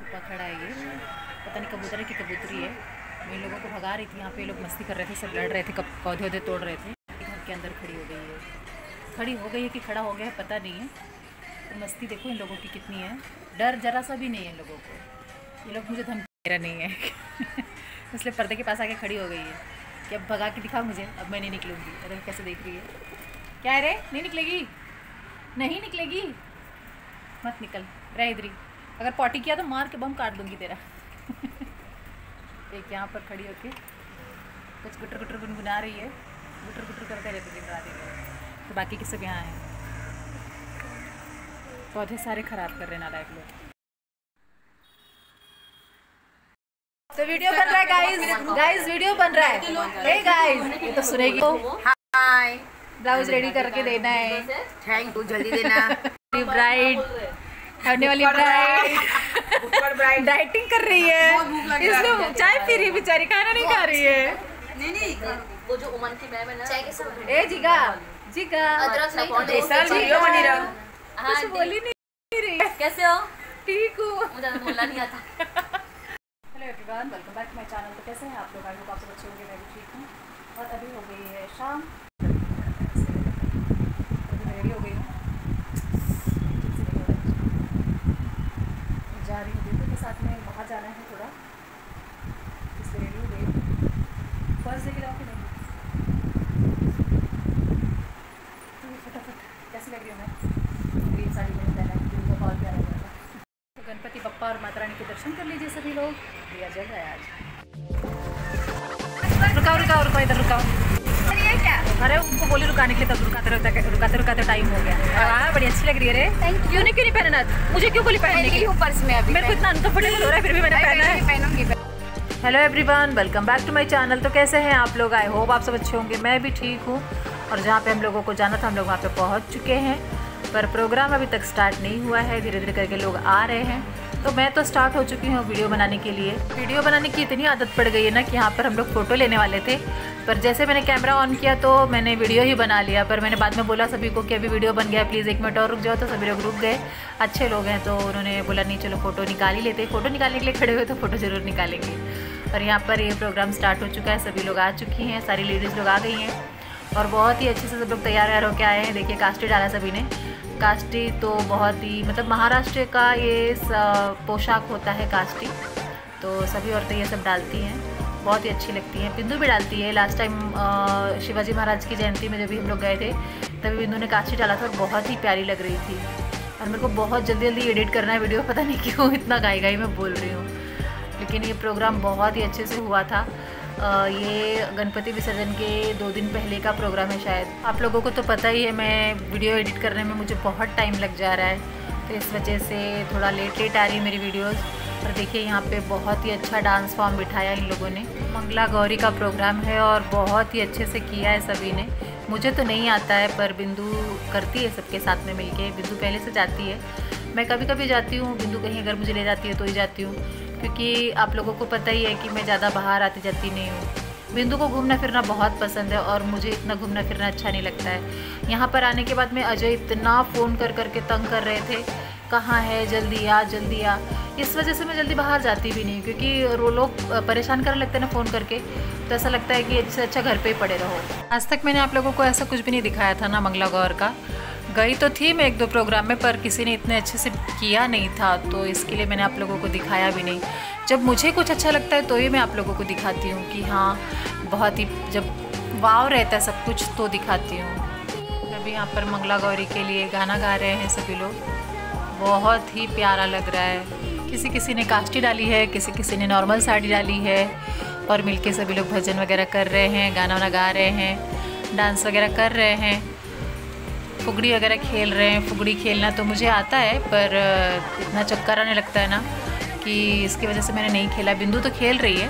छुपा खड़ा है। ये पता नहीं कबूतर कि कबूतरी है। मैं इन लोगों को भगा रही थी, यहाँ पे लोग मस्ती कर रहे थे, सब लड़ रहे थे, कब पौधे वौधे तोड़ रहे थे। घर के अंदर खड़ी हो गई है। खड़ी हो गई है कि खड़ा हो गया है, पता नहीं है। तो मस्ती देखो इन लोगों की कितनी है। डर जरा सा भी नहीं है इन लोगों को। ये लोग मुझे धमकी मेरा नहीं है। इसलिए पर्दे के पास आके खड़ी हो गई है कि अब भगा के दिखा मुझे, अब मैं नहीं निकलूँगी। अरे कैसे देख रही है? क्या है रे? नहीं निकलेगी? नहीं निकलेगी? मत निकल। रह इधर अगर पॉटी किया तो मार के बम काट दूँगी तेरा। एक यहाँ पर खड़ी होके कुछ गुटर गुटर गुनगुना रही है। गुटर गुटर करते रहते दिन रात इधर। तो बाकी किस सब यहाँ हैं। पौधे सारे खराब कर रहे हैं नालायक लोग। तो वीडियो बन रहा है गाइस गाइस वीडियो बन रहा है। हे गाइस ये तो सुनेगी। हाय ब्लाउज रेडी करके देना है। थैंक यू जल्दी देना। ब्राइड होने वाली ब्राइड डाइटिंग कर रही है। इसलिए चाय पी रही है बेचारी खाना नहीं खा रही है। नहीं नहीं वो जो उमन की मैम है ना चाय के साथ ए जिगा जिगा। अदरक नहीं सर वीडियो बनी रहा। हाँ कुछ बोली नहीं रही। कैसे हो? ठीक हूँ। मुझे तो बोलना नहीं आता। Hello everyone welcome back to my channel तो कैसे हैं आप लोग? आई होप आप सब अच्छे होंगे मैं भी ठीक हूँ। और अभी हो गई है शाम अभी मैं रेडी हो गई हूँ जा रही हूँ दीदी के साथ में बाहर जाना है थोड़ा इसलिए रेडी हो गई हूँ फ़र्स्ट डे के लिए नहीं तो फटाफट कैसी लग रही हूँ मैं ग्रीन साड़ी मैंने पहना है क्योंकि उनका कॉल प्यारा लगा तो गणपति बप्पा और माता रानी के दर्शन कर लीजिए सभी लोग। दिया जल रहा है आज। रुकाओ रुकाओ रुकाओ इधर रुकाओ। अरे उनको बोली रुकाने के लिए तब रुकाते रुकाते रुकाते रुकाते टाइम हो गया। हाँ। बड़ी अच्छी लग रही है रे। क्यों नहीं क्यों नहीं पहना मुझे क्यों बोली पहनने की? पर्स में अभी मेरे को इतना अनकंफर्टेबल हो रहा है फिर भी मैंने पहना है। पहनूँगी hello everyone welcome back to my channel तो कैसे हैं आप लोग? आई होप आप सब अच्छे होंगे। मैं भी ठीक हूँ। और जहाँ पे हम लोगों को जाना था हम लोग वहाँ पे पहुँच चुके हैं। पर प्रोग्राम अभी तक स्टार्ट नहीं हुआ है धीरे धीरे करके लोग आ रहे हैं। तो मैं तो स्टार्ट हो चुकी हूँ वीडियो बनाने के लिए। वीडियो बनाने की इतनी आदत पड़ गई है ना कि यहाँ पर हम लोग फ़ोटो लेने वाले थे। पर जैसे मैंने कैमरा ऑन किया तो मैंने वीडियो ही बना लिया। पर मैंने बाद में बोला सभी को कि अभी वीडियो बन गया प्लीज़ एक मिनट और रुक जाओ। तो सभी लोग रुक गए। अच्छे लोग हैं तो उन्होंने बोला, नहीं, चलो फ़ोटो निकाल ही लेते फ़ोटो निकालने के लिए खड़े हुए तो फ़ोटो ज़रूर निकालेंगे। और यहाँ पर ये प्रोग्राम स्टार्ट हो चुका है, सभी लोग आ चुकी हैं, सारी लेडीज़ लोग आ गई हैं। और बहुत ही अच्छे से सब लोग तैयार व्यार होकर आए हैं। देखिए कास्टी डाला सभी ने। कास्टी तो बहुत ही मतलब महाराष्ट्र का ये पोशाक होता है कास्टी तो सभी औरतें ये सब डालती हैं। बहुत ही अच्छी लगती हैं। बिंदु भी डालती है। लास्ट टाइम शिवाजी महाराज की जयंती में जब भी हम लोग गए थे, तभी बिंदु ने कास्टी डाला था और बहुत ही प्यारी लग रही थी। और मेरे को बहुत जल्दी जल्दी एडिट करना है वीडियो पता नहीं क्यों इतना गाई गाई मैं बोल रही हूँ। लेकिन ये प्रोग्राम बहुत ही अच्छे से हुआ था। ये गणपति विसर्जन के दो दिन पहले का प्रोग्राम है शायद। आप लोगों को तो पता ही है, मैं वीडियो एडिट करने में मुझे बहुत टाइम लग जा रहा है। तो इस वजह से थोड़ा लेट लेट आ रही है मेरी वीडियोस और देखिए, यहाँ पे बहुत ही अच्छा डांस फॉर्म बिठाया इन लोगों ने। मंगला गौरी का प्रोग्राम है और बहुत ही अच्छे से किया है सभी ने। मुझे तो नहीं आता है, पर बिंदु करती है सबके साथ में मिलके। बिंदु पहले से जाती है। मैं कभी कभी जाती हूँ, बिंदु कहीं अगर मुझे ले जाती है तो ही जाती हूँ। क्योंकि आप लोगों को पता ही है कि मैं ज़्यादा बाहर आती जाती नहीं हूँ। बिंदु को घूमना फिरना बहुत पसंद है और मुझे इतना घूमना फिरना अच्छा नहीं लगता है। यहाँ पर आने के बाद में अजय इतना फ़ोन कर कर के तंग कर रहे थे, कहाँ है? जल्दी आ जल्दी आ। इस वजह से मैं जल्दी बाहर जाती भी नहीं क्योंकि वो लोग परेशान करने लगते हैं ना फ़ोन करके तो ऐसा लगता है कि इससे अच्छा घर पे ही पड़े रहो। आज तक मैंने आप लोगों को ऐसा कुछ भी नहीं दिखाया था ना मंगला गौर का। गई तो थी मैं एक दो प्रोग्राम में, पर किसी ने इतने अच्छे से किया नहीं था तो इसके लिए मैंने आप लोगों को दिखाया भी नहीं। जब मुझे कुछ अच्छा लगता है तो ही मैं आप लोगों को दिखाती हूँ कि हाँ बहुत ही जब वाव रहता है सब कुछ तो दिखाती हूँ। अभी यहाँ पर मंगला गौरी के लिए गाना गा रहे हैं सभी लोग। बहुत ही प्यारा लग रहा है। किसी किसी ने कास्टी डाली है, किसी किसी ने नॉर्मल साड़ी डाली है, और मिलके सभी लोग भजन वगैरह कर रहे हैं, गाना वाना गा रहे हैं, डांस वगैरह कर रहे हैं। फुगड़ी वगैरह खेल रहे हैं, फुगड़ी खेलना तो मुझे आता है, पर इतना चक्कर आने लगता है ना कि इसकी वजह से मैंने नहीं खेला। बिंदु तो खेल रही है,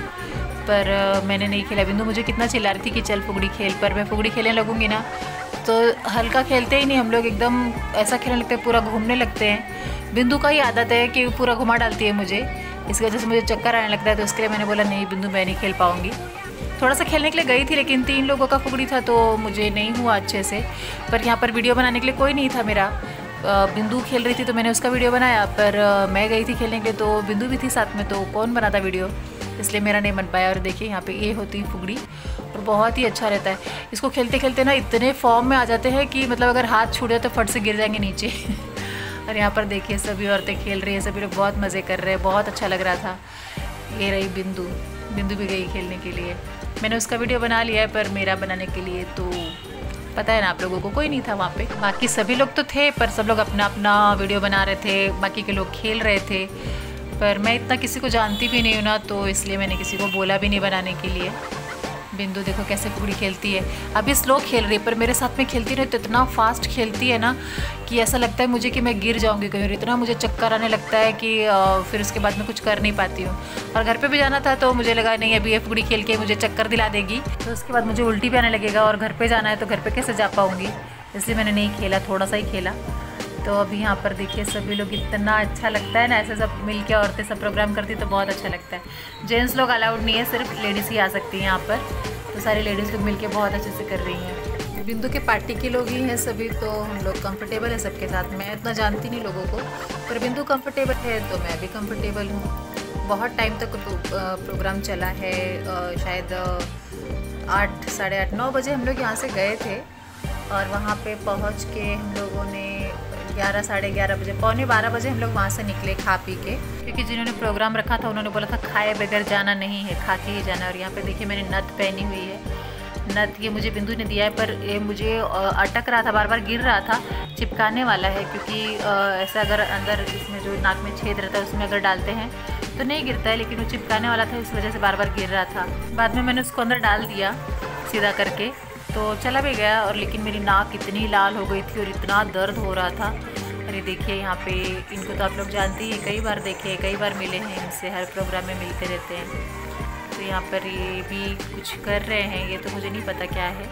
पर मैंने नहीं खेला। बिंदु मुझे कितना चिल्ला रही थी कि चल फुगड़ी खेल, पर मैं फुगड़ी खेलने लगूँगी ना तो हल्का खेलते ही नहीं हम लोग, एकदम ऐसा खेलने लगते हैं, पूरा घूमने लगते हैं। बिंदु का ही आदत है कि पूरा घुमा डालती है मुझे, इसकी वजह से मुझे चक्कर आने लगता है तो उसके लिए मैंने बोला, नहीं, बिंदु, मैं नहीं खेल पाऊँगी। थोड़ा सा खेलने के लिए गई थी, लेकिन तीन लोगों का फुगड़ी था तो मुझे नहीं हुआ अच्छे से। पर यहाँ पर वीडियो बनाने के लिए कोई नहीं था मेरा। बिंदु खेल रही थी तो मैंने उसका वीडियो बनाया, पर मैं गई थी खेलने के लिए तो बिंदु भी थी साथ में तो कौन बनाता वीडियो? इसलिए मेरा नहीं बन पाया। और देखिए, यहाँ पे ये होती है फुगड़ी और बहुत ही अच्छा रहता है। इसको खेलते खेलते ना इतने फॉर्म में आ जाते हैं कि मतलब अगर हाथ छूट जाए तो फट से गिर जाएँगे नीचे। और यहाँ पर देखिए, सभी औरतें खेल रही हैं, सभी लोग बहुत मज़े कर रहे हैं, बहुत अच्छा लग रहा था। ये रही बिंदु। बिंदु भी गई खेलने के लिए। मैंने उसका वीडियो बना लिया है पर मेरा बनाने के लिए तो पता है ना आप लोगों को, कोई नहीं था वहाँ पे। बाकी सभी लोग तो थे, पर सब लोग अपना अपना वीडियो बना रहे थे, बाकी के लोग खेल रहे थे। पर मैं इतना किसी को जानती भी नहीं हूँ ना तो इसलिए मैंने किसी को बोला भी नहीं बनाने के लिए। बिंदु, देखो कैसे फुगड़ी खेलती है। अभी स्लो खेल रही है, पर मेरे साथ में खेलती रही तो इतना फास्ट खेलती है ना कि ऐसा लगता है मुझे कि मैं गिर जाऊँगी कहीं और। इतना मुझे चक्कर आने लगता है कि फिर उसके बाद मैं कुछ कर नहीं पाती हूँ। और घर पर भी जाना था तो मुझे लगा, नहीं, अभी ये फुगड़ी खेल के मुझे चक्कर दिला देगी। तो उसके बाद मुझे उल्टी भी आने लगेगा, और घर पर जाना है तो घर पर कैसे जा पाऊँगी? इसलिए मैंने नहीं खेला थोड़ा सा ही खेला। तो अभी यहाँ पर देखिए, सभी लोग इतना अच्छा लगता है ना, ऐसे सब मिल के औरतें सब प्रोग्राम करती तो बहुत अच्छा लगता है। जेंट्स लोग अलाउड नहीं है, सिर्फ़ लेडीज़ ही आ सकती हैं यहाँ पर। तो सारी लेडीज़ लोग मिल के बहुत अच्छे से कर रही हैं। बिंदु के पार्टी के लोग ही हैं सभी तो हम लोग कंफर्टेबल हैं सबके साथ। मैं इतना जानती नहीं लोगों को, पर बिंदु कंफर्टेबल है तो मैं भी कंफर्टेबल हूँ। बहुत टाइम तक प्रोग्राम चला है शायद आठ, साढ़े आठ, नौ बजे हम लोग यहाँ से गए थे, और वहाँ पे पहुँच के हम लोगों ने ग्यारह, साढ़े ग्यारह बजे, पौने बारह बजे हम लोग वहाँ से निकले खा पी के। क्योंकि जिन्होंने प्रोग्राम रखा था, उन्होंने बोला था, खाए बगैर जाना नहीं है, खा के ही जाना और यहाँ पे देखिए मैंने नत पहनी हुई है। नत ये मुझे बिंदु ने दिया है, पर ये मुझे अटक रहा था बार बार गिर रहा था, चिपकाने वाला है, क्योंकि ऐसा अगर अंदर इसमें जो नाक में छेद रहता है, उसमें अगर डालते हैं तो नहीं गिरता है, लेकिन वो चिपकाने वाला था, इस वजह से बार बार गिर रहा था। बाद में मैंने उसको अंदर डाल दिया, सीधा करके। तो चला भी गया और लेकिन मेरी नाक इतनी लाल हो गई थी और इतना दर्द हो रहा था। अरे देखिए, यहाँ पे इनको तो आप लोग जानते ही, कई बार देखे कई बार मिले हैं इनसे, हर प्रोग्राम में मिलते रहते हैं। तो यहाँ पर ये भी कुछ कर रहे हैं, ये तो मुझे नहीं पता क्या है।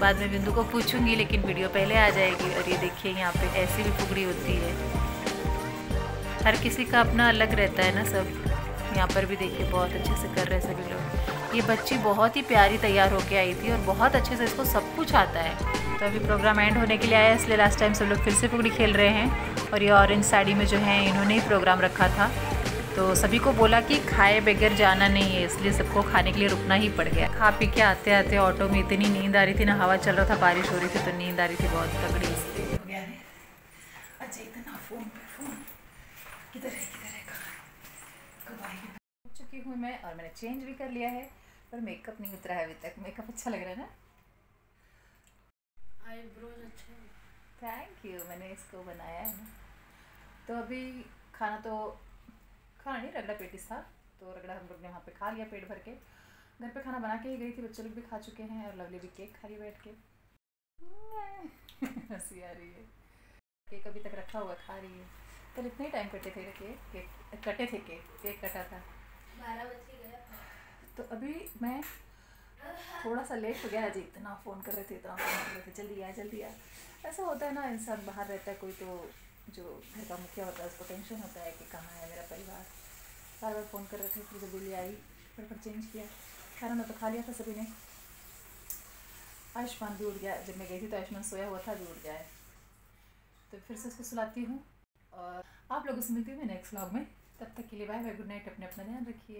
बाद में बिंदु को पूछूँगी, लेकिन वीडियो पहले आ जाएगी। और ये देखिए, यहाँ पे ऐसी भी फुगड़ी होती है। हर किसी का अपना अलग रहता है ना सब। यहाँ पर भी देखिए, बहुत अच्छे से कर रहे हैं सभी लोग। ये बच्ची बहुत ही प्यारी तैयार होके आई थी और बहुत अच्छे से इसको सब कुछ आता है। तो अभी प्रोग्राम एंड होने के लिए आया इसलिए लास्ट टाइम सब लोग फिर से पुगड़ी खेल रहे हैं। और ये ऑरेंज साड़ी में जो है इन्होंने ही प्रोग्राम रखा था। तो सभी को बोला कि खाए बगैर जाना नहीं है इसलिए सबको खाने के लिए रुकना ही पड़ गया। खा पी के आते आते ऑटो में इतनी नींद आ रही थी ना हवा चल रहा था बारिश हो रही थी तो नींद आ रही थी बहुत तगड़ी। इसलिए अच्छा इतना फ़ोन फ़ोन किधर है किधर है चुकी हूँ मैं और मैंने चेंज भी कर लिया है। पर मेकअप नहीं उतरा है अभी तक। मेकअप अच्छा लग रहा है ना? आईब्रोज अच्छे थैंक यू मैंने इसको बनाया है ना। तो अभी खाना तो खाना नहीं रगड़ा पेटिस था। तो रगड़ा हम लोग ने वहाँ पे खा लिया पेट भर के। घर पे खाना बना के ही गई थी बच्चे लोग भी खा चुके हैं और लवली भी केक खा रही बैठ के। हँसी आ रही है। केक अभी तक रखा हुआ खा रही है। कल इतने ही टाइम कटे थे केक केक कटे थे केक केक कटा था। बारह बजे गया तो अभी मैं थोड़ा सा लेट हो गया है जी इतना फ़ोन कर रहे थे, इतना फ़ोन कर रहे थे, जल्दी आ जल्दी आ। ऐसा होता है ना, इंसान बाहर रहता है, कोई तो जो घर का मुखिया होता है, उसको टेंशन होता है कि कहाँ है मेरा परिवार। बार बार फ़ोन कर रहे थे, फिर जल्दी आई, फिर फिर चेंज किया। खाना मैं तो खा लिया था सभी ने। आयुष्मान भी उठ गया जब मैं गई थी तो आयुष्मान सोया हुआ था भी उठ गया है। तो फिर से उसको सुलाती हूँ। और आप लोगों से मिलती हूँ मैं नेक्स्ट व्लॉग में। तब तक के लिए बाय बाय गुड नाइट अपने अपना ध्यान रखिए।